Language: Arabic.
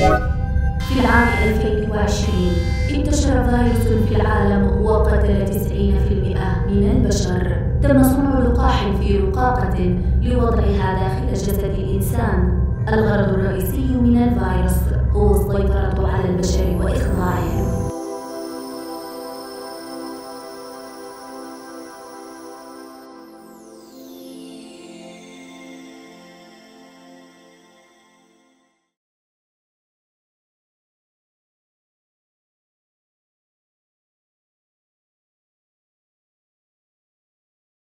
في العام 2020 انتشر فيروس في العالم وقتل 90% من البشر. تم صنع لقاح في رقاقة لوضعها داخل جسد الإنسان. الغرض الرئيسي من الفيروس هو